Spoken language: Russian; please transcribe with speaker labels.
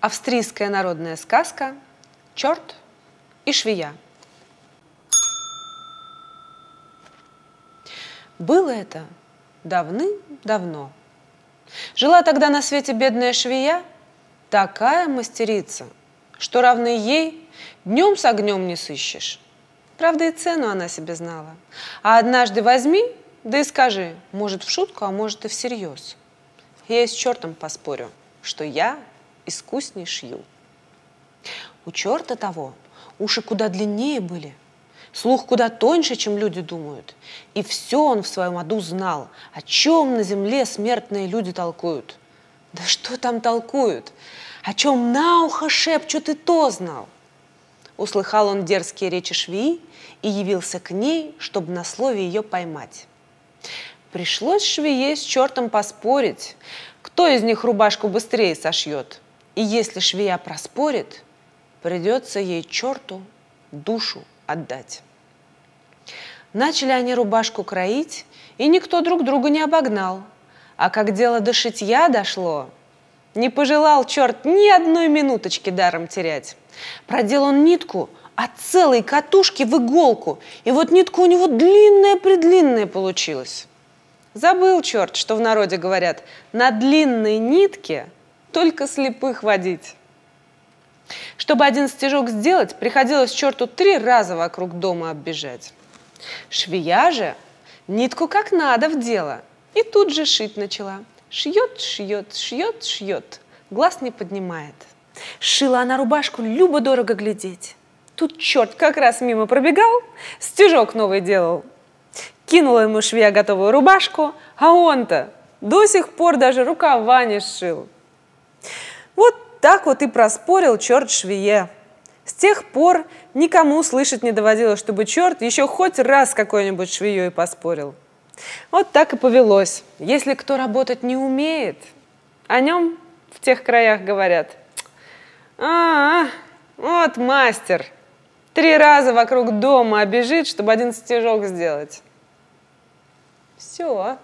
Speaker 1: Австрийская народная сказка «Черт и швея». Было это давным-давно. Жила тогда на свете бедная швея, такая мастерица, что равной ей днем с огнем не сыщешь. Правда, и цену она себе знала. А однажды возьми, да и скажи, может в шутку, а может и всерьез. Я и с чертом поспорю, что я искусней шью. У черта того уши куда длиннее были, слух куда тоньше, чем люди думают. И все он в своем аду знал, о чем на земле смертные люди толкуют. Да что там толкуют? О чем на ухо шепчут, и то знал. Услыхал он дерзкие речи швеи и явился к ней, чтобы на слове ее поймать. Пришлось швее с чертом поспорить, кто из них рубашку быстрее сошьет – и если швея проспорит, придется ей черту душу отдать. Начали они рубашку кроить, и никто друг друга не обогнал. А как дело до шитья дошло, не пожелал черт ни одной минуточки даром терять. Продел он нитку от целой катушки в иголку, и вот нитка у него длинная-предлинная получилась. Забыл черт, что в народе говорят, на длинной нитке только слепых водить. Чтобы один стежок сделать, приходилось черту три раза вокруг дома оббежать. Швея же нитку как надо в дело и тут же шить начала. Шьет, шьет, шьет, шьет, глаз не поднимает. Шила она рубашку, любо-дорого глядеть. Тут черт как раз мимо пробегал, стежок новый делал. Кинула ему швея готовую рубашку, а он-то до сих пор даже рукава не сшил. Вот так вот и проспорил черт швее. С тех пор никому слышать не доводилось, чтобы черт еще хоть раз какой-нибудь швеей поспорил. Вот так и повелось. Если кто работать не умеет, о нем в тех краях говорят. А, -а вот мастер. Три раза вокруг дома обежит, чтобы один стежок сделать. Все.